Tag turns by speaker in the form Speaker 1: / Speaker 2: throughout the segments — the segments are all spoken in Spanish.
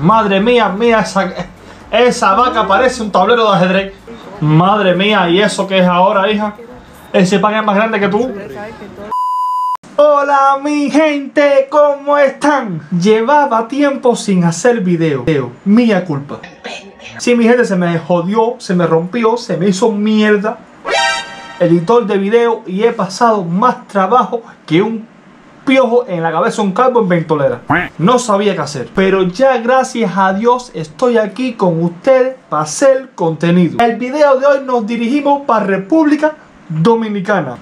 Speaker 1: Madre mía, mía, esa, esa vaca parece un tablero de ajedrez. Madre mía, ¿y eso qué es ahora, hija? Ese pan es más grande que tú. Hola mi gente, ¿cómo están? Llevaba tiempo sin hacer video. Mía culpa. Sí, mi gente, se me jodió, se me rompió, se me hizo mierda editor de video y he pasado más trabajo que un piojo en la cabeza un calvo en ventolera. No sabía qué hacer. Pero ya gracias a Dios estoy aquí con ustedes para hacer contenido. El video de hoy nos dirigimos para República Dominicana.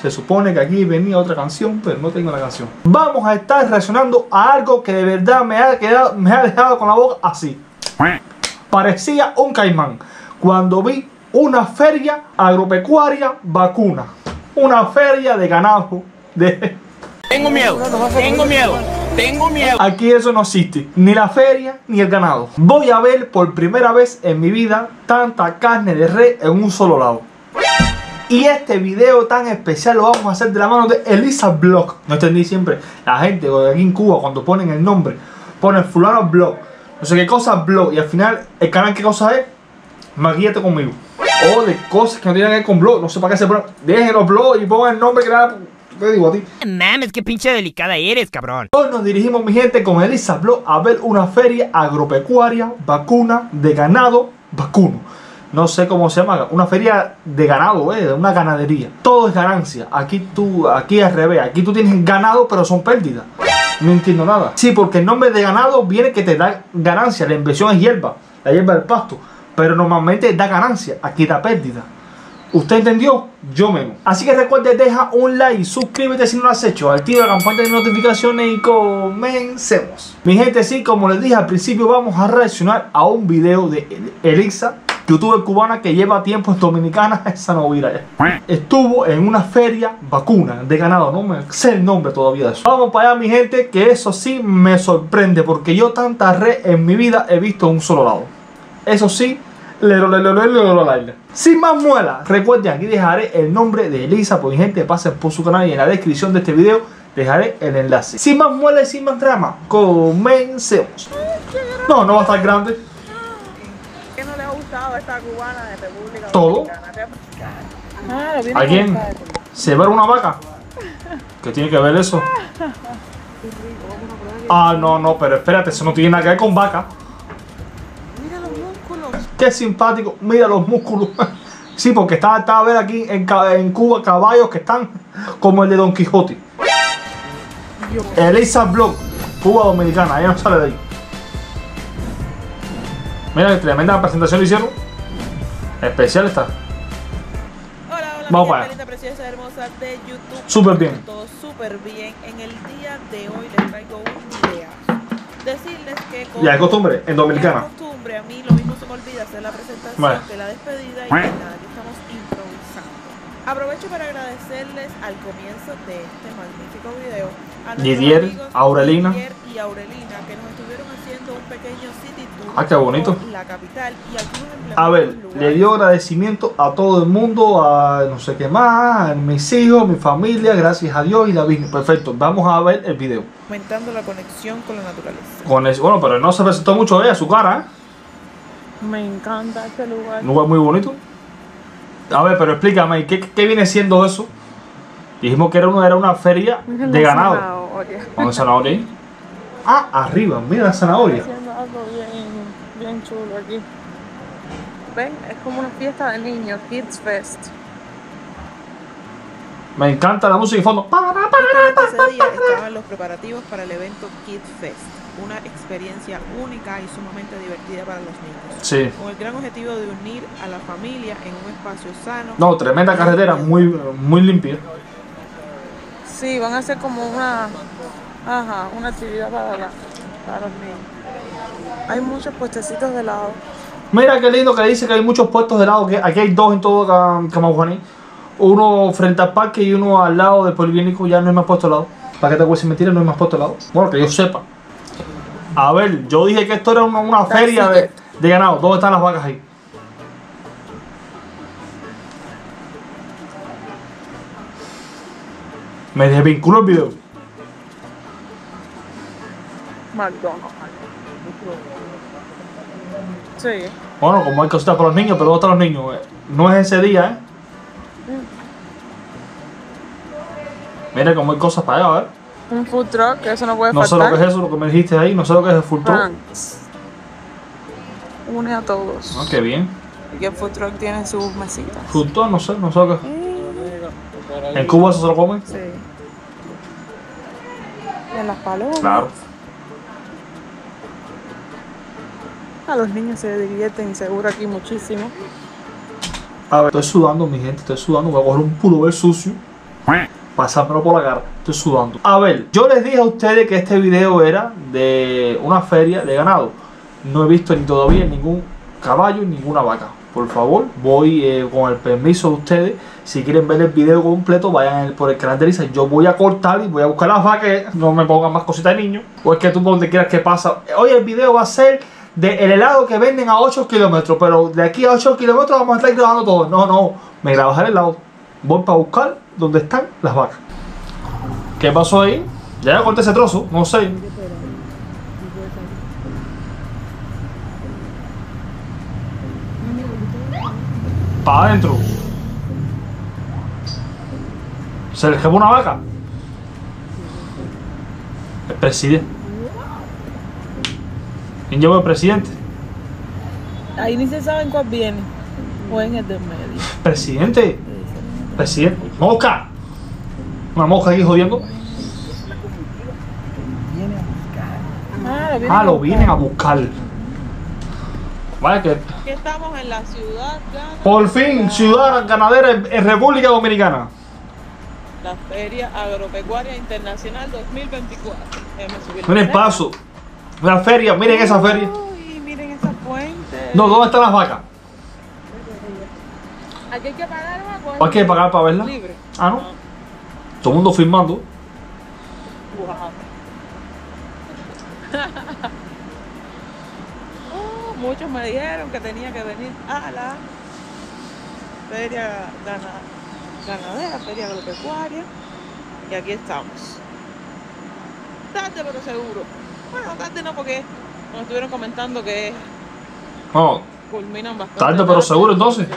Speaker 1: Se supone que aquí venía otra canción, pero no tengo la canción. Vamos a estar reaccionando a algo que de verdad me ha, quedado, me ha dejado con la boca así. Parecía un caimán. Cuando vi una feria agropecuaria vacuna. Una feria de ganado. De...
Speaker 2: Tengo miedo, tengo miedo, tengo miedo.
Speaker 1: Aquí eso no existe. Ni la feria ni el ganado. Voy a ver por primera vez en mi vida tanta carne de res en un solo lado. Y este video tan especial lo vamos a hacer de la mano de Elisa Blog. No entendí siempre. La gente aquí en Cuba cuando ponen el nombre, ponen fulano blog. No sé qué cosa blog. Y al final el canal qué cosa es. Maguíate conmigo. O de cosas que no tienen que ver con blog. No sé para qué se ponen. Dejen los y pongan el nombre que nada. Te digo a ti.
Speaker 2: Mames, qué pinche delicada eres, cabrón.
Speaker 1: Hoy nos dirigimos, mi gente, con Elisa Blog a ver una feria agropecuaria, vacuna, de ganado, vacuno. No sé cómo se llama, una feria de ganado, eh, una ganadería. Todo es ganancia. Aquí tú, aquí al revés, aquí tú tienes ganado, pero son pérdidas. No entiendo nada. Sí, porque el nombre de ganado viene que te da ganancia. La inversión es hierba, la hierba del pasto. Pero normalmente da ganancia, aquí da pérdida. ¿Usted entendió? Yo menos. Así que recuerde, deja un like, suscríbete si no lo has hecho, activa la campana de notificaciones y comencemos. Mi gente, sí, como les dije al principio, vamos a reaccionar a un video de Elisa, youtuber cubana que lleva tiempo en Dominicana, esa no ya. Estuvo en una feria vacuna de ganado, no me sé el nombre todavía de eso. Vamos para allá, mi gente, que eso sí me sorprende, porque yo tanta red en mi vida he visto un solo lado. Eso sí, sin más muela, recuerden aquí dejaré el nombre de Elisa, por mi gente pasen por su canal y en la descripción de este video dejaré el enlace. Sin más muela y sin más drama, comencemos. No, no va a estar grande.
Speaker 3: ¿Qué no le ha gustado a esta cubana de República
Speaker 1: Todo. ¿Alguien se ve una vaca? ¿Qué tiene que ver eso? Ah, no, no, pero espérate, eso no tiene nada que ver con vaca. Qué simpático. Mira los músculos. Sí, porque está, está a ver aquí en, en, Cuba caballos que están como el de Don Quijote. Elisa Blog, Cuba Dominicana, ella no sale de ahí. Mira qué tremenda presentación le hicieron. Especial está.
Speaker 3: Hola, hola,
Speaker 1: Vamos para allá.
Speaker 3: preciosa, hermosa de YouTube.
Speaker 1: Súper bien.
Speaker 3: Todo súper bien. En el día de hoy les traigo un video. Decirles que.
Speaker 1: Ya es costumbre, en Dominicana.
Speaker 3: Es costumbre, a mí lo mismo se me olvida hacer la presentación
Speaker 1: Vale.
Speaker 3: de la despedida y nada, aquí estamos improvisando. Aprovecho para agradecerles al comienzo de este magnífico video a nuestros
Speaker 1: Didier,
Speaker 3: amigos
Speaker 1: Aurelina.
Speaker 3: Didier y Aurelina que nos estuvieron haciendo un pequeño
Speaker 1: Ah, qué bonito.
Speaker 3: por la capital y algunos
Speaker 1: A ver, le dio agradecimiento a todo el mundo, a no sé qué más, a mis hijos, mi familia, gracias a Dios y la Virgen. Perfecto, vamos a ver el video.
Speaker 3: aumentando la conexión con la naturaleza.
Speaker 1: Con eso, bueno, pero no se presentó mucho ella, su cara, ¿eh?
Speaker 3: Me encanta este lugar.
Speaker 1: Un lugar muy bonito. A ver, pero explícame, ¿qué, qué viene siendo eso? Dijimos que era una, era una feria de ganado. ¿Con zanahoria? Ah, arriba, mira la zanahoria.
Speaker 4: haciendo algo bien, bien chulo aquí. ¿Ven? Es como una fiesta de niños, Kids Fest.
Speaker 1: Me encanta la música y fondo.
Speaker 3: Ese día estaban los preparativos para el evento Kid Fest, una experiencia única y sumamente divertida para los niños.
Speaker 1: Sí.
Speaker 3: Con el gran objetivo de unir a la familia en un espacio sano.
Speaker 1: No, tremenda carretera, muy, muy limpia.
Speaker 4: Sí, van a hacer como una, ajá, una actividad para, la- para los niños. Hay muchos puestecitos de helado.
Speaker 1: Mira qué lindo que dice que hay muchos puestos de helado. Que aquí hay dos en todo Cam- Camaguaní. Uno frente al parque y uno al lado del Politécnico. Ya no hay más puesto de helado. ¿Para qué te voy a mentira? No hay más puesto de helado. Bueno, que yo sepa. A ver, yo dije que esto era una, una feria de, de ganado. ¿Dónde están las vacas ahí? Me desvinculo el video.
Speaker 4: McDonald's. Sí.
Speaker 1: Bueno, como hay cositas para los niños, pero ¿dónde están los niños? Eh, No es ese día, ¿eh? Mira como hay cosas para allá, a ver.
Speaker 4: Un food truck, que eso no puede
Speaker 1: No sé lo
Speaker 4: faltar.
Speaker 1: que es eso, lo que me dijiste ahí, no sé lo que es el full truck.
Speaker 4: Une a todos.
Speaker 1: Ah, qué bien.
Speaker 4: Y que el food truck tiene sus mesitas.
Speaker 1: Truck, no sé, no sé lo que es. ¿En Cuba eso se lo comen?
Speaker 4: Sí. En las palomas.
Speaker 1: Claro.
Speaker 4: A los niños se divierten seguro aquí muchísimo.
Speaker 1: A ver, estoy sudando, mi gente, estoy sudando. Voy a coger un pullover sucio. Pasármelo por la cara. Estoy sudando. A ver, yo les dije a ustedes que este video era de una feria de ganado. No he visto ni todavía ningún caballo ni ninguna vaca. Por favor, voy eh, con el permiso de ustedes. Si quieren ver el video completo, vayan por el canal de Lisa. Yo voy a cortar y voy a buscar las vacas. No me pongan más cositas de niño. O es que tú donde quieras que pasa. Hoy el video va a ser del helado que venden a 8 kilómetros. Pero de aquí a 8 kilómetros vamos a estar grabando todo. No, no. Me grabas el helado. Voy para buscar donde están las vacas. ¿Qué pasó ahí? Ya corté ese trozo. No sé. Para adentro. ¿Se le escapó una vaca? El presidente. ¿Quién llevó el presidente?
Speaker 4: Ahí ni se sabe en cuál viene. O en el del medio.
Speaker 1: Presidente. Presidente. ¡Mosca! Una mosca aquí jodiendo.
Speaker 4: Ah, lo viene
Speaker 1: Ah,
Speaker 4: a
Speaker 1: lo
Speaker 4: buscar.
Speaker 1: vienen a buscar. Vaya que
Speaker 3: Aquí estamos en la ciudad, Gana,
Speaker 1: por fin ciudad ganadera en, República Dominicana.
Speaker 3: la Feria Agropecuaria Internacional 2024. Déjame subir
Speaker 1: Una feria, miren esa feria.
Speaker 3: Uy, miren esa fuente.
Speaker 1: No, ¿dónde están las vacas?
Speaker 3: Aquí hay que pagar una
Speaker 1: ¿Hay que pagar para verlas?
Speaker 3: Libre.
Speaker 1: Ah, no. Todo el mundo filmando.
Speaker 3: Wow. Oh, muchos me dijeron que tenía que venir a la feria gana- ganadera, feria agropecuaria. Y aquí estamos. Tarde pero seguro. Bueno, tarde no porque nos estuvieron comentando que
Speaker 1: No,
Speaker 3: culminan bastante.
Speaker 1: Tarde pero
Speaker 3: tarde,
Speaker 1: seguro, entonces.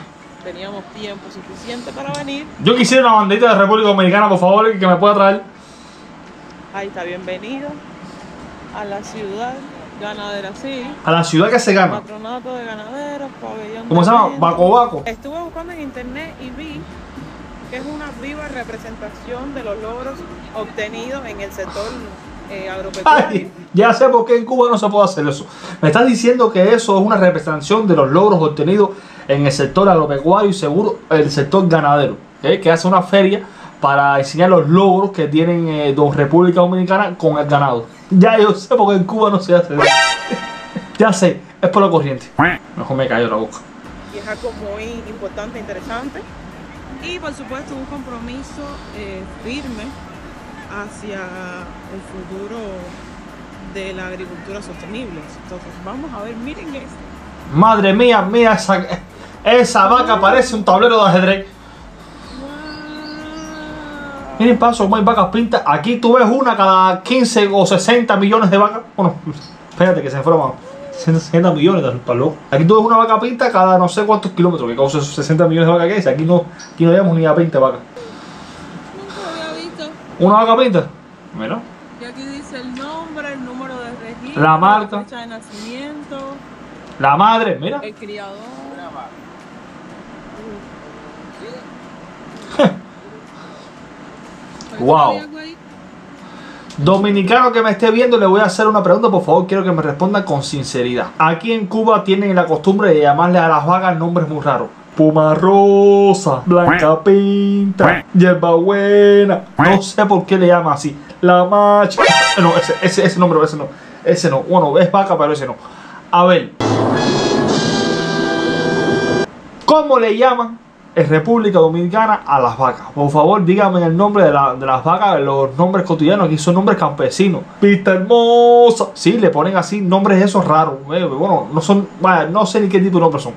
Speaker 3: Teníamos tiempo suficiente para venir.
Speaker 1: yo quisiera una banderita de República Dominicana, por favor, que me pueda traer.
Speaker 3: Ahí está, bienvenido a la ciudad ganadera, sí.
Speaker 1: A la ciudad que se gana.
Speaker 3: Patronato de ganaderos, pabellón.
Speaker 1: ¿Cómo se llama? Baco Baco.
Speaker 3: Estuve buscando en internet y vi que es una viva representación de los logros obtenidos en el sector eh,
Speaker 1: ya sé por qué en Cuba no se puede hacer eso. Me estás diciendo que eso es una representación de los logros obtenidos en el sector agropecuario y seguro el sector ganadero. ¿eh? Que hace una feria para enseñar los logros que tienen eh, Don República Dominicana con el ganado. Ya yo sé por qué en Cuba no se hace eso. ya sé, es por la corriente. Mejor me cayó la boca.
Speaker 3: y es algo muy importante, interesante. Y por supuesto un compromiso eh, firme hacia el futuro de la agricultura sostenible. Entonces vamos a ver, miren esto.
Speaker 1: Madre mía, mía, esa, esa vaca parece un tablero de ajedrez. Miren, paso, hay vacas pintas. Aquí tú ves una cada 15 o 60 millones de vacas. Bueno, espérate que se me fueron más. 60 millones, para loco. Aquí tú ves una vaca pinta cada no sé cuántos kilómetros. Que causa esos 60 millones de vacas que es. Aquí no, aquí no llevamos ni a 20 vacas. ¿Una vaca pinta? Mira.
Speaker 3: Y aquí dice el nombre, el número de registro,
Speaker 1: La marca.
Speaker 3: fecha de nacimiento,
Speaker 1: La madre, mira.
Speaker 3: el criador.
Speaker 1: Wow. Dominicano que me esté viendo, le voy a hacer una pregunta, por favor, quiero que me responda con sinceridad. Aquí en Cuba tienen la costumbre de llamarle a las vacas nombres muy raros. Puma rosa, blanca pinta, hierba buena. No sé por qué le llaman así. La macha. No, ese, ese, ese nombre, ese no. Ese no. Bueno, es vaca, pero ese no. A ver. ¿Cómo le llaman en República Dominicana a las vacas? Por favor, díganme el nombre de, la- de las vacas, los nombres cotidianos, aquí son nombres campesinos. Pista hermosa. Sí, le ponen así nombres esos raros. eh, Bueno, no son, vaya, no sé ni qué tipo de nombres son.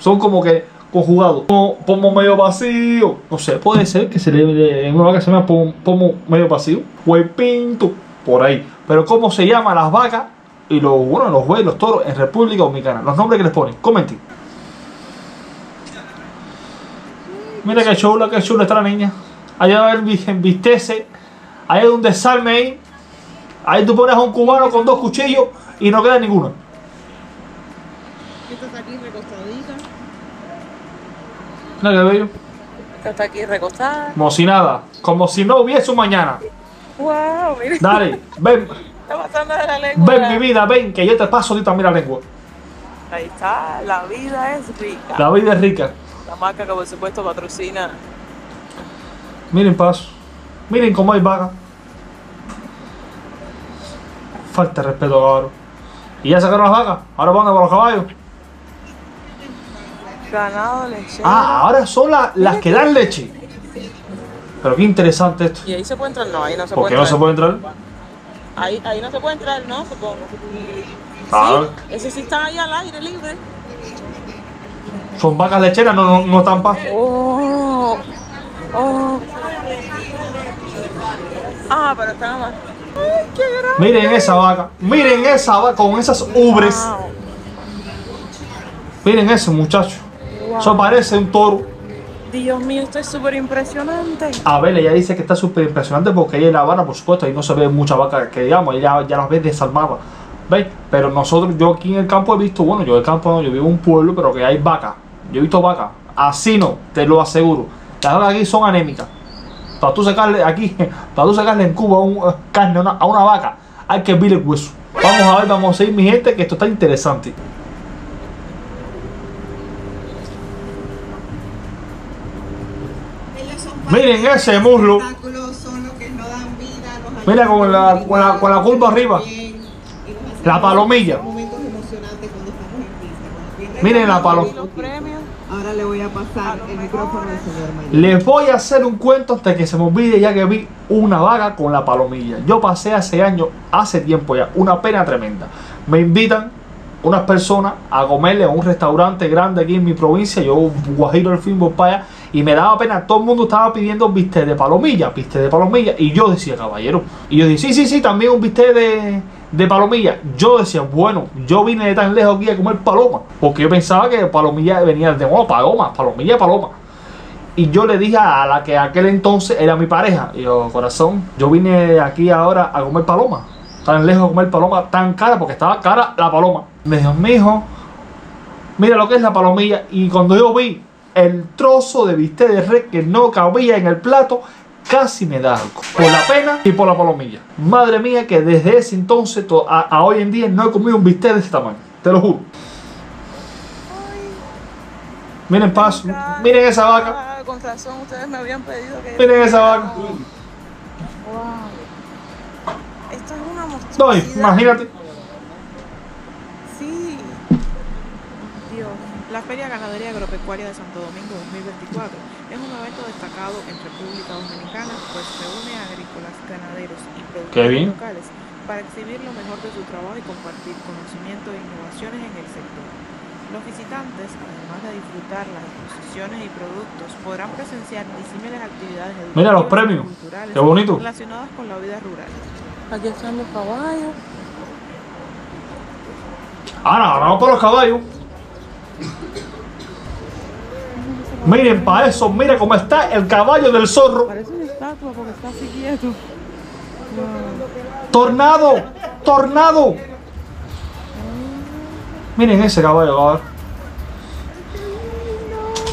Speaker 1: Son como que conjugados. Como pomo medio vacío. No sé, puede ser que se le en una vaca se llama pom- pomo medio vacío. O el pinto. Por ahí. Pero ¿cómo se llaman las vacas y los, bueno, los bueyes, los toros en República Dominicana. Los nombres que les ponen. Comenten. Mira qué chula, qué chula está la niña. Allá va el vistece. Ahí hay un desarme ahí. Ahí tú pones a un cubano con dos cuchillos y no queda ninguno.
Speaker 3: Esta está aquí recostadita.
Speaker 1: Mira.
Speaker 4: Esta está aquí recostada.
Speaker 1: Como si nada. Como si no hubiese un mañana.
Speaker 4: Wow, mira.
Speaker 1: Dale, ven,
Speaker 4: Está pasando de la lengua.
Speaker 1: ven mi vida, ven, que yo te paso a ti también la lengua.
Speaker 4: Ahí está, la vida es rica.
Speaker 1: La vida es rica.
Speaker 4: La marca que por supuesto patrocina.
Speaker 1: Miren paso. Miren cómo hay vaca. Falta de respeto, cabrón. Y ya sacaron las vacas. Ahora van a por los caballos.
Speaker 4: Ganado lechero.
Speaker 1: Ah, ahora son la- las que dan leche. Pero qué interesante esto.
Speaker 4: Y ahí se puede entrar, no, ahí no se
Speaker 1: ¿Por
Speaker 4: puede
Speaker 1: qué no se
Speaker 4: entrar.
Speaker 1: puede entrar?
Speaker 4: Ahí, ahí no se puede entrar, ¿no? Supongo.
Speaker 1: Ah,
Speaker 4: Sí, ese sí está ahí al aire libre.
Speaker 1: son vacas lecheras, no, no, no están pa.
Speaker 4: Oh, oh. Ah, pero está nada más. Ay, qué grande.
Speaker 1: Miren esa vaca. Miren esa vaca con esas ubres.
Speaker 4: Wow.
Speaker 1: Miren ese Eso parece un toro.
Speaker 4: Dios mío, esto es súper impresionante.
Speaker 1: A ver, ella dice que está súper impresionante porque ella en La Habana, por supuesto, ahí no se ve mucha vaca que digamos, ella ya las ve desarmadas. ¿Veis? Pero nosotros, yo aquí en el campo he visto, bueno, yo en el campo no, yo vivo en un pueblo, pero que hay vacas. Yo he visto vacas. Así no, te lo aseguro. Las vacas aquí son anémicas. Para tú sacarle aquí, para tú sacarle en Cuba un, eh, carne a una, a una vaca, hay que hervir el hueso. Vamos a ver, vamos a seguir, mi gente, que esto está interesante. Miren ese muslo. Mira con la, con la, con la curva arriba. La palomilla. Miren la palomilla.
Speaker 5: Ahora le voy a pasar el micrófono al señor Mayor.
Speaker 1: Les voy a hacer un cuento hasta que se me olvide ya que vi una vaga con la palomilla. Yo pasé hace años, hace tiempo ya, una pena tremenda. Me invitan unas personas a comerle a un restaurante grande aquí en mi provincia, yo Guajiro el fin para allá, y me daba pena, todo el mundo estaba pidiendo bistec de palomilla, bistec de palomilla, y yo decía, caballero, y yo decía, sí, sí, sí, también un bistec de, de palomilla. Yo decía, bueno, yo vine de tan lejos aquí a comer paloma, porque yo pensaba que palomilla venía de, oh, paloma, palomilla, paloma. Y yo le dije a la que aquel entonces era mi pareja, yo, corazón, yo vine aquí ahora a comer paloma. Tan lejos de comer paloma, tan cara, porque estaba cara la paloma. Me dijo, mijo, mira lo que es la palomilla. Y cuando yo vi el trozo de bistec de red que no cabía en el plato, casi me da algo. Por la pena y por la palomilla. Madre mía, que desde ese entonces to- a, a hoy en día no he comido un bistec de ese tamaño. Te lo juro. Miren paso, miren esa vaca.
Speaker 4: Con razón, ustedes me habían pedido que.
Speaker 1: Miren esa vaca.
Speaker 4: Wow. Esto es una
Speaker 1: No,
Speaker 4: monstruosidad.
Speaker 1: imagínate.
Speaker 4: Sí.
Speaker 3: Dios. La Feria Ganadería Agropecuaria de Santo Domingo 2024 es un evento destacado en República Dominicana, pues reúne a agrícolas, ganaderos y productores locales para exhibir lo mejor de su trabajo y compartir conocimiento e innovaciones en el sector. Los visitantes, además de disfrutar las exposiciones y productos, podrán presenciar disímiles actividades educativas
Speaker 1: Mira los
Speaker 3: y
Speaker 1: premios.
Speaker 3: culturales
Speaker 1: Qué bonito.
Speaker 3: relacionadas con la vida rural.
Speaker 4: Aquí están los caballos.
Speaker 1: Ahora, ahora vamos por los caballos. Miren para eso, mira cómo está el caballo del zorro.
Speaker 3: Parece una estatua porque está así quieto.
Speaker 1: Tornado, tornado. Miren ese caballo, cabrón.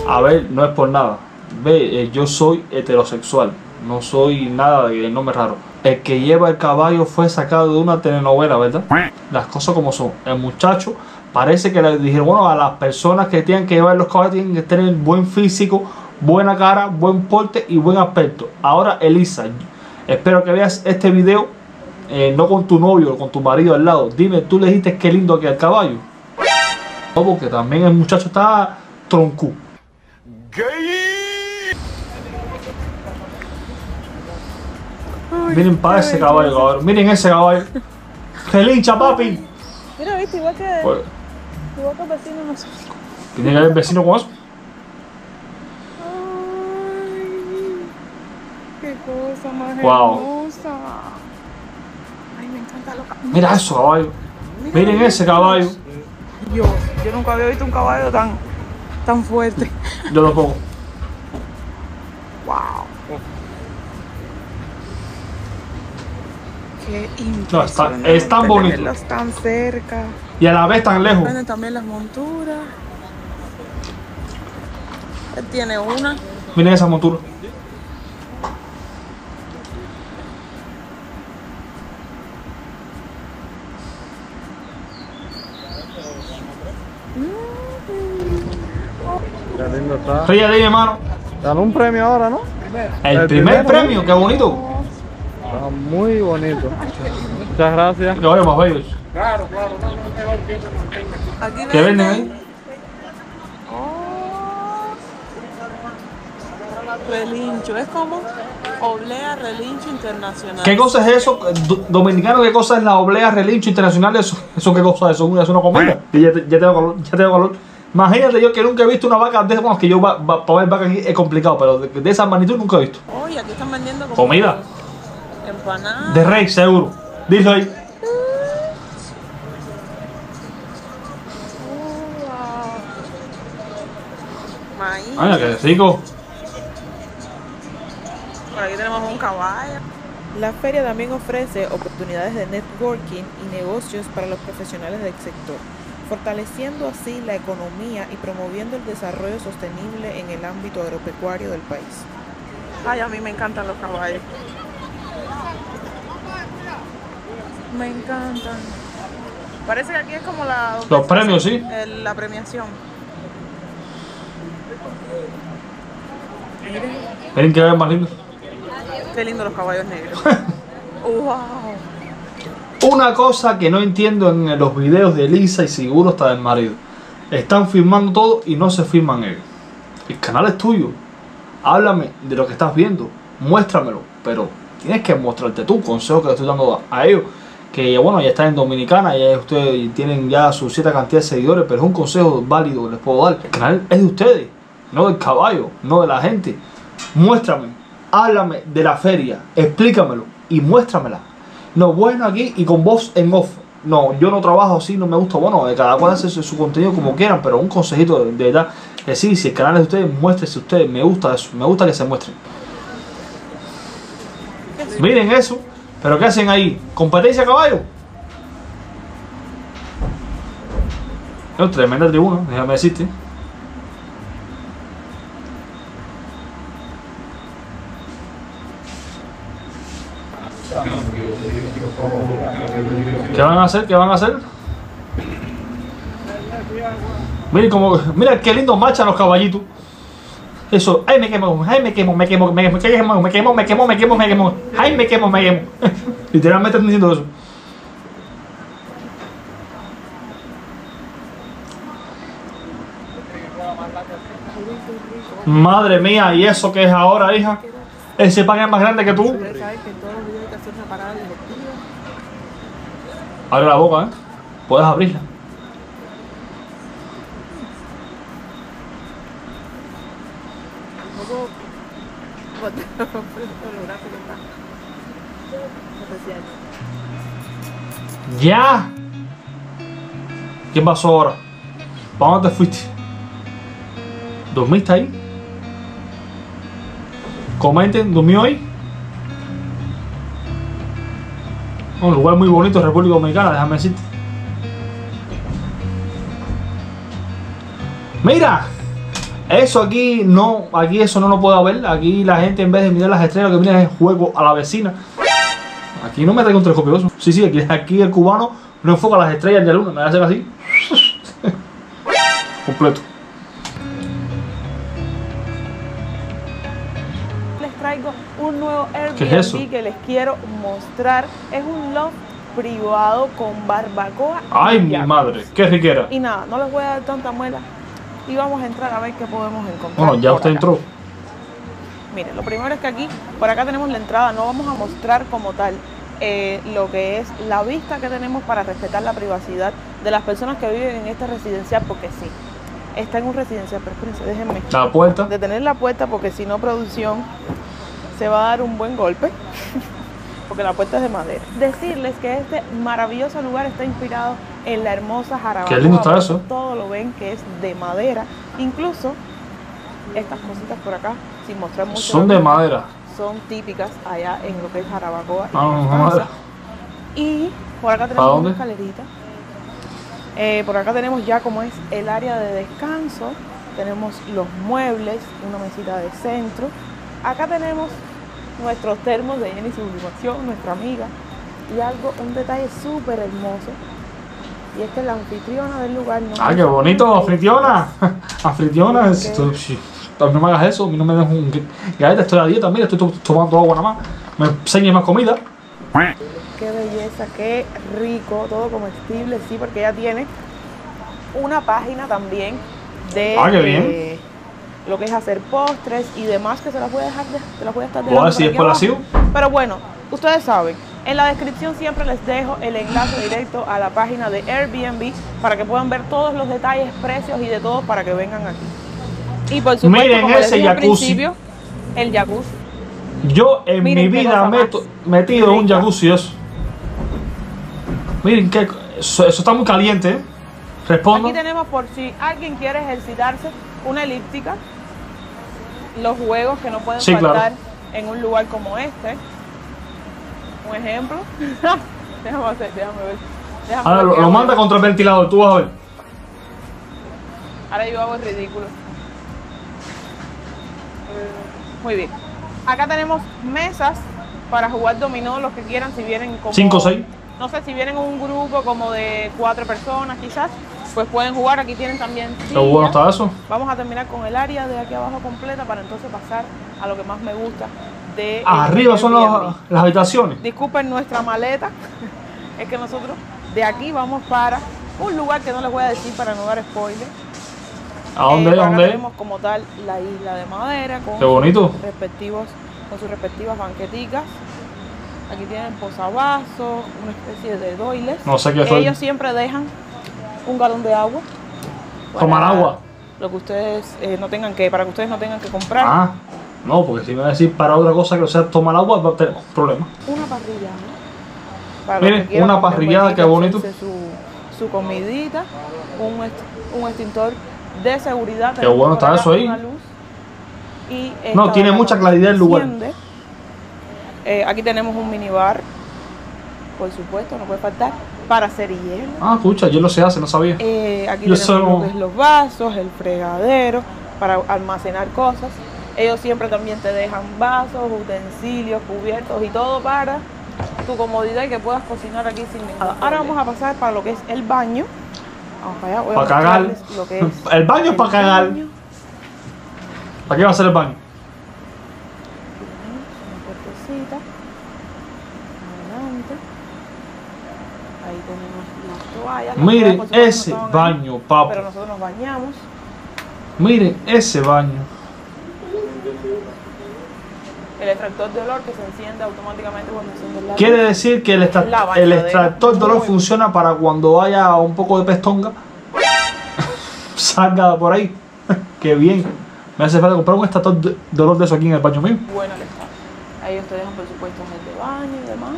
Speaker 1: A ver, no es por nada. Ve, eh, yo soy heterosexual. No soy nada de nombre raro. El que lleva el caballo fue sacado de una telenovela, ¿verdad? Las cosas como son. El muchacho parece que le dijeron, bueno, a las personas que tienen que llevar los caballos tienen que tener buen físico, buena cara, buen porte y buen aspecto. Ahora, Elisa, espero que veas este video, eh, no con tu novio o con tu marido al lado. Dime, tú le dijiste qué lindo que el caballo. No, porque también el muchacho está tronco. Miren para ese caballo, cabrón. Miren ese caballo. Gelincha, papi.
Speaker 4: Mira, viste, igual que,
Speaker 1: Pues,
Speaker 4: que el vecino no sé.
Speaker 1: Tiene que haber vecino con.
Speaker 4: Ay, qué cosa más
Speaker 1: Wow.
Speaker 4: hermosa. Ay, me encanta lo
Speaker 1: Mira eso, caballo. Miren ese caballo.
Speaker 4: Dios, yo nunca había visto un caballo tan, tan fuerte.
Speaker 1: Yo lo pongo.
Speaker 4: Wow. Qué
Speaker 1: No, está-
Speaker 4: impresionante
Speaker 1: es tan bonito.
Speaker 4: tan cerca.
Speaker 1: Y a la vez tan lejos.
Speaker 4: Venden también las monturas. Él tiene una.
Speaker 1: Miren esa montura.
Speaker 6: Está.
Speaker 1: Ríe de ahí, hermano.
Speaker 6: Ganó un premio ahora, ¿no?
Speaker 1: El,
Speaker 6: El
Speaker 1: primer premio, qué bonito.
Speaker 6: Está muy bonito. Muchas gracias.
Speaker 1: Caballos más bellos.
Speaker 4: Aquí
Speaker 1: ¿Qué venden ahí?
Speaker 4: Oh. Relincho, es como Oblea Relincho Internacional.
Speaker 1: ¿Qué cosa es eso? Do- Dominicano, ¿qué cosa es la oblea relincho internacional? ¿Eso, eso qué cosa es? ¿Eso es una comida? Y ya, te- ya tengo calor, ya tengo calor. Imagínate yo que nunca he visto una vaca de bueno, que yo va- va- para ver vacas aquí es complicado, pero de, de esa magnitud nunca he visto.
Speaker 4: Oye, aquí están vendiendo como
Speaker 1: Comida.
Speaker 4: empanadas.
Speaker 1: De rey, seguro. Dilo ahí. Ay, qué rico.
Speaker 4: Por aquí tenemos un caballo.
Speaker 3: La feria también ofrece oportunidades de networking y negocios para los profesionales del sector, fortaleciendo así la economía y promoviendo el desarrollo sostenible en el ámbito agropecuario del país.
Speaker 4: Ay, a mí me encantan los caballos. Me encantan. Parece que aquí es como la...
Speaker 1: Los premios, sí.
Speaker 4: el- la premiación.
Speaker 1: Miren que ven más lindo.
Speaker 4: Qué lindo los caballos negros. wow.
Speaker 1: Una cosa que no entiendo en los videos de Lisa y seguro está del marido. Están filmando todo y no se filman ellos. El canal es tuyo. Háblame de lo que estás viendo. Muéstramelo. Pero tienes que mostrarte tú. Consejo que le estoy dando a, a ellos. Que bueno, ya están en Dominicana. Ya ustedes tienen ya su cierta cantidad de seguidores. Pero es un consejo válido que les puedo dar. El canal es de ustedes. No del caballo. No de la gente. Muéstrame. Háblame de la feria. Explícamelo. Y muéstramela. No, bueno aquí y con voz en off. No, yo no trabajo así, no me gusta. Bueno, de cada cual hace su, contenido como quieran, pero un consejito de, de verdad. Que sí, si el canal es de ustedes, muéstrese ustedes. Me gusta eso, me gusta que se muestren. Miren eso. ¿Pero qué hacen ahí? ¿Competencia caballo? Tremenda tribuna, déjame decirte. Van a hacer? ¿Qué van a hacer? Miren como, mira qué lindo marchan los caballitos. Eso, ay me quemo, ay me quemo, me quemo, me quemo, me quemo, me quemo, me quemo, me quemo, me quemo, ay me quemo, me quemo. Literalmente están diciendo eso. Madre mía, ¿y eso qué es ahora, hija? Ese pan es más grande que tú.
Speaker 4: Ustedes saben que en todos los videos hay que hacer una parada directiva.
Speaker 1: Abre la boca, ¿eh? Puedes abrirla. ¡Ya! ¿Qué pasó ahora? ¿Para dónde te fuiste? ¿Dormiste ahí? Comenten, ¿durmió ahí? Un lugar muy bonito, República Dominicana, déjame decirte. Mira, eso aquí no, aquí eso no lo puedo ver. Aquí la gente en vez de mirar las estrellas, lo que mira es juego a la vecina. Aquí no me traigo un telescopio. Sí, sí, aquí, el cubano no enfoca las estrellas de la luna, me hace así. Completo.
Speaker 3: Un nuevo Airbnb que les quiero mostrar. Es un loft privado con barbacoa.
Speaker 1: Ay, mi madre, qué riquera.
Speaker 3: Y nada, no les voy a dar tanta muela. Y vamos a entrar a ver qué podemos encontrar.
Speaker 1: Bueno, ya usted
Speaker 3: acá.
Speaker 1: entró.
Speaker 3: Miren, lo primero es que aquí, por acá tenemos la entrada, no vamos a mostrar como tal eh, lo que es la vista que tenemos para respetar la privacidad de las personas que viven en esta residencial, porque sí, está en un residencial, pero espérense, déjenme
Speaker 1: La puerta.
Speaker 3: detener la puerta porque si no producción se va a dar un buen golpe. porque la puerta es de madera. Decirles que este maravilloso lugar está inspirado en la hermosa Jarabacoa.
Speaker 1: Qué lindo está eso.
Speaker 3: Todo lo ven que es de madera. Incluso estas cositas por acá, sin mostrar mucho,
Speaker 1: Son de madera.
Speaker 3: son típicas allá en lo que es Jarabacoa. y
Speaker 1: Ah.
Speaker 3: Y por acá
Speaker 1: ¿Para
Speaker 3: tenemos una escalerita. Eh, por acá tenemos ya como es el área de descanso. Tenemos los muebles, una mesita de centro. Acá tenemos nuestros termos de Jenny Sublimación, nuestra amiga. Y algo, un detalle súper hermoso. Y es que la anfitriona del lugar no
Speaker 1: Ah, qué bonito, anfitriona. Anfitriona, no me hagas eso, a mí no me des un. Ya estoy a dieta, mira, estoy to- tomando agua nada más. Me enseñe más comida.
Speaker 3: Qué belleza, qué rico, todo comestible, sí, porque ella tiene una página también de
Speaker 1: Ah, qué bien.
Speaker 3: Lo que es hacer postres y demás que se las voy a dejar, de, se las voy a estar dejando por
Speaker 1: es por la.
Speaker 3: Pero bueno, ustedes saben, en la descripción siempre les dejo el enlace directo a la página de Airbnb para que puedan ver todos los detalles, precios y de todo para que vengan aquí. Y por supuesto,
Speaker 1: Miren
Speaker 3: como les
Speaker 1: ese
Speaker 3: dije al
Speaker 1: jacuzzi.
Speaker 3: principio, el jacuzzi.
Speaker 1: Yo en
Speaker 3: Miren
Speaker 1: mi vida meto, metido en un jacuzzi eso. Miren que eso, eso está muy caliente, ¿eh? Respondo.
Speaker 3: Aquí tenemos por si alguien quiere ejercitarse una elíptica, los juegos que no pueden
Speaker 1: Sí, claro.
Speaker 3: faltar en un lugar como este. Un ejemplo. déjame hacer, déjame ver. Déjame
Speaker 1: Ahora
Speaker 3: ver
Speaker 1: lo, lo manda contra el ventilador, tú vas a ver.
Speaker 3: Ahora yo hago el ridículo. Muy bien. Acá tenemos mesas para jugar dominó, los que quieran, si vienen como...
Speaker 1: Cinco o seis.
Speaker 3: No sé, si vienen un grupo como de cuatro personas quizás, pues pueden jugar. Aquí tienen también
Speaker 1: bueno
Speaker 3: sillas.
Speaker 1: está eso.
Speaker 3: Vamos a terminar con el área de aquí abajo completa para entonces pasar a lo que más me gusta de el
Speaker 1: Arriba son las, habitaciones.
Speaker 3: Disculpen nuestra maleta. es que nosotros de aquí vamos para un lugar que no les voy a decir para no dar spoiler.
Speaker 1: ¿A dónde?
Speaker 3: Eh,
Speaker 1: ¿A
Speaker 3: acá
Speaker 1: dónde?
Speaker 3: tenemos como tal la isla de madera con
Speaker 1: Qué bonito.
Speaker 3: sus respectivos con sus respectivas banqueticas. Aquí tienen posavasos, una especie de doiles.
Speaker 1: No sé qué soy.
Speaker 3: Ellos siempre dejan un galón de agua.
Speaker 1: Tomar agua.
Speaker 3: Lo que ustedes eh, no tengan que, para que ustedes no tengan que comprar.
Speaker 1: Ah, no, porque si me va a decir para otra cosa que no sea tomar agua, va a tener un problema.
Speaker 3: Una parrillada. Para los
Speaker 1: Miren,
Speaker 3: que
Speaker 1: una parrillada, qué bonito.
Speaker 3: Su, su comidita, un, est- un extintor de seguridad.
Speaker 1: Qué bueno está eso ahí.
Speaker 3: Y
Speaker 1: No, tiene mucha claridad el lugar.
Speaker 3: Eh, aquí tenemos un minibar, por supuesto, no puede faltar, para hacer hielo.
Speaker 1: Ah, escucha, yo lo sé hace, no sabía.
Speaker 3: Eh, aquí
Speaker 1: Yo
Speaker 3: tenemos
Speaker 1: solo-
Speaker 3: lo que es los vasos, el fregadero para almacenar cosas. Ellos siempre también te dejan vasos, utensilios, cubiertos y todo para tu comodidad y que puedas cocinar aquí sin ningún problema. Ahora vamos a pasar para lo que es el baño. Vamos para allá. voy a
Speaker 1: Pa' cagar.
Speaker 3: Lo que es
Speaker 1: El baño es pa' cagar.
Speaker 3: baño.
Speaker 1: ¿Para qué va a ser el baño?
Speaker 3: Una puertecita. Adelante. Ahí tenemos
Speaker 1: Miren
Speaker 3: no
Speaker 1: ese baño, papo.
Speaker 3: Pero nosotros nos bañamos.
Speaker 1: Miren ese baño.
Speaker 3: El extractor de olor que se enciende automáticamente cuando enciende el
Speaker 1: Quiere decir que el, extra- el extractor de olor
Speaker 3: Muy-
Speaker 1: funciona para cuando haya un poco de pestonga. Salga por ahí. Qué bien. Me hace falta comprar un extractor de olor de eso aquí en el baño mío.
Speaker 3: bueno el. Ahí ellos te dejan por supuesto gel de baño y demás.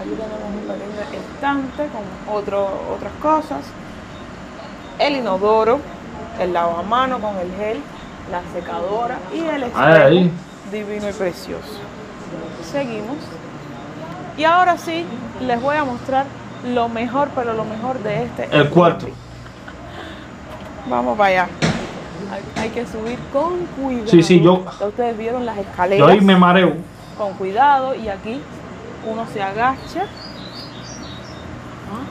Speaker 3: Aquí tenemos un pequeño estante con otro, otras cosas. El inodoro, el lavamano con el gel, la secadora y el espejo
Speaker 1: Ahí.
Speaker 3: divino y precioso. Seguimos. Y ahora sí, les voy a mostrar lo mejor, pero lo mejor de este.
Speaker 1: El cuarto.
Speaker 3: Vamos para allá. Hay, hay que subir con cuidado.
Speaker 1: Sí, sí, yo-
Speaker 3: Ya ustedes vieron las
Speaker 1: Yo
Speaker 3: escaleras.
Speaker 1: ahí me mareo.
Speaker 3: Con cuidado y aquí uno se agacha. Ah,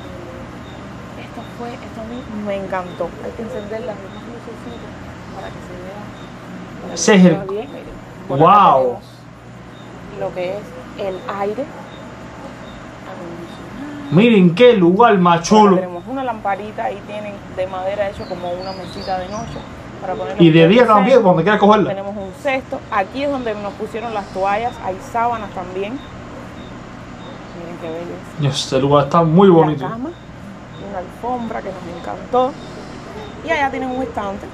Speaker 3: Esto fue, esto a mí me encantó. Hay que encender las demás lucecitas para que se vea.
Speaker 1: Ese
Speaker 3: se
Speaker 1: es el-
Speaker 3: bien.
Speaker 1: Wow.
Speaker 3: Lo que es el aire.
Speaker 1: Miren qué lugar más chulo.
Speaker 3: Tenemos una lamparita, ahí tienen de madera hecho como una mesita de noche para
Speaker 1: Y de día también, donde quiera cogerla.
Speaker 3: Tenemos un cesto. Aquí es donde nos pusieron las toallas. Hay sábanas también. Qué.
Speaker 1: Este lugar está muy bonito.
Speaker 3: La cama, una alfombra que nos encantó. Y allá tienen un estante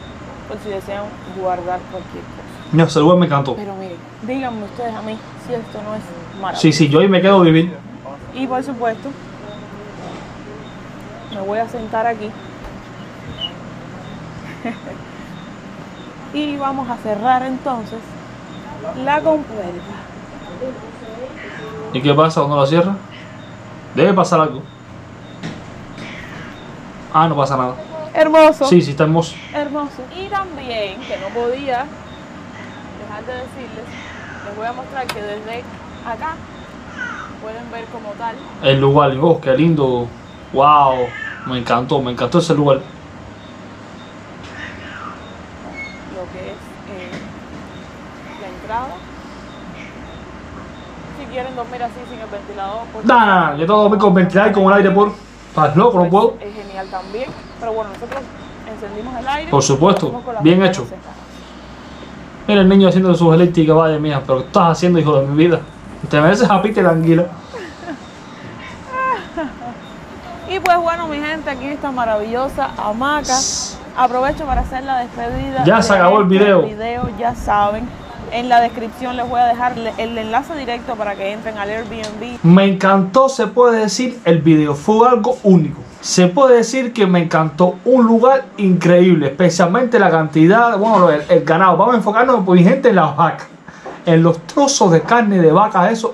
Speaker 3: por si desean guardar cualquier cosa.
Speaker 1: No, ese lugar me encantó.
Speaker 3: Pero miren, díganme ustedes a mí si esto no es maravilloso.
Speaker 1: Sí, sí, yo ahí me quedo vivir.
Speaker 3: Y por supuesto, me voy a sentar aquí. y vamos a cerrar entonces la compuerta.
Speaker 1: ¿Y qué pasa cuando la cierra? Debe pasar algo. Ah, no pasa nada.
Speaker 3: Hermoso.
Speaker 1: Sí, sí, está hermoso.
Speaker 3: Hermoso. Y también, que no podía dejar de decirles, les voy a mostrar que desde acá pueden ver como tal
Speaker 1: El lugar, oh, qué lindo. Wow, me encantó, me encantó ese lugar.
Speaker 3: lo que es eh, la entrada. Quieren dormir así sin el ventilador,
Speaker 1: nah, nah, yo tengo que dormir con ventilador y con el aire por. ¿Estás loco? No puedo.
Speaker 3: Es genial también. Pero bueno, nosotros encendimos el aire.
Speaker 1: Por supuesto, bien hecho. Mira el niño haciendo sus eléctricas, vaya mía, pero ¿qué estás haciendo, hijo de mi vida? Te mereces a pite la anguila.
Speaker 3: Y pues bueno, mi gente, aquí esta maravillosa hamaca. Aprovecho para hacer la despedida.
Speaker 1: Ya
Speaker 3: de
Speaker 1: se acabó el
Speaker 3: este
Speaker 1: video.
Speaker 3: video, ya saben. En la descripción les voy a dejar el enlace directo para que entren al Airbnb.
Speaker 1: Me encantó, se puede decir, el video. Fue algo único. Se puede decir que me encantó un lugar increíble, especialmente la cantidad, bueno, el, el ganado. Vamos a enfocarnos, pues, gente, en las vacas. En los trozos de carne de vaca, esos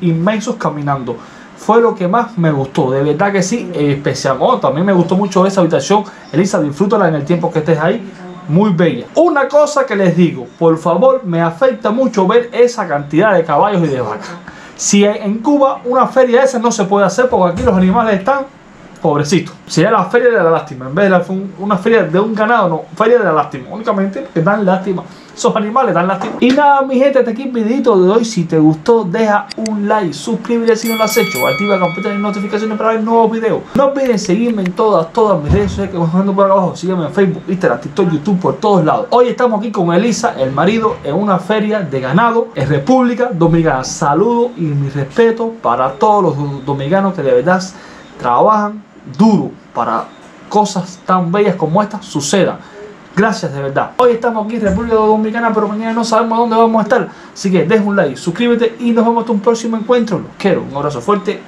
Speaker 1: inmensos caminando. Fue lo que más me gustó, de verdad que sí, especial. Oh, también me gustó mucho esa habitación. Elisa, disfrútala en el tiempo que estés ahí. Muy bella. Una cosa que les digo, por favor, me afecta mucho ver esa cantidad de caballos y de vacas. Si en Cuba una feria de esas no se puede hacer porque aquí los animales están pobrecitos. Sería la feria de la lástima. En vez de la- un- una feria de un ganado, no, feria de la lástima. Únicamente que dan lástima. Esos animales dan lástima. Y nada, mi gente, hasta aquí el videito de hoy. Si te gustó, deja un like, suscríbete si no lo has hecho, activa la campana de notificaciones para ver nuevos videos. No olviden seguirme en todas, todas mis redes sociales que por abajo. Sígueme en Facebook, Instagram, TikTok, YouTube, por todos lados. Hoy estamos aquí con Elisa, el marido, en una feria de ganado en República Dominicana. Saludo y mi respeto para todos los dominicanos que de verdad trabajan duro para cosas tan bellas como estas sucedan. Gracias de verdad. Hoy estamos aquí en República Dominicana, pero mañana no sabemos dónde vamos a estar. Así que deja un like, suscríbete y nos vemos hasta un próximo encuentro. Los quiero. Un abrazo fuerte.